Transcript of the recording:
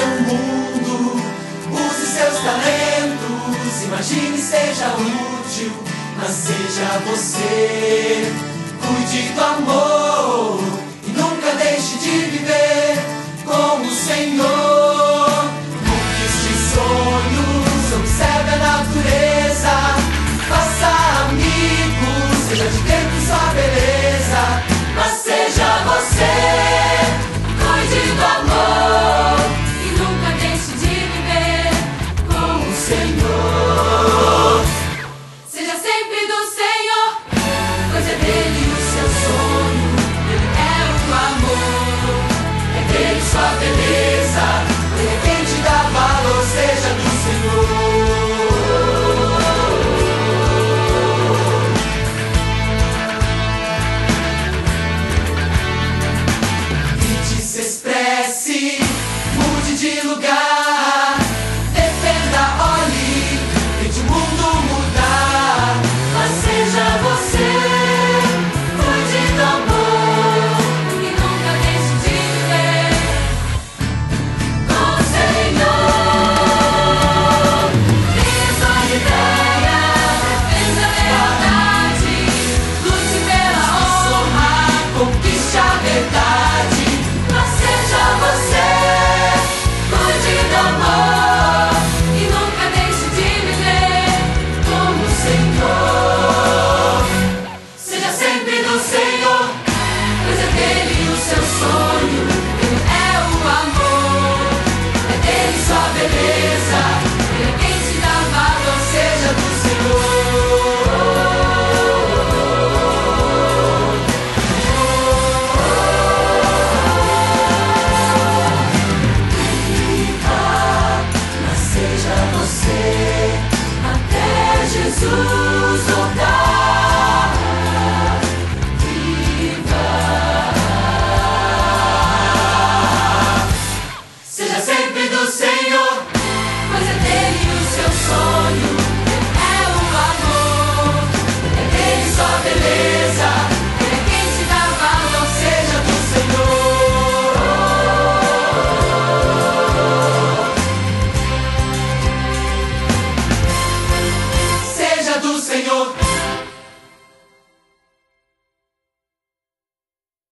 seu mundo. Use seus talentos, imagine, seja útil, mas seja você. Cuide do amor. was a saw you.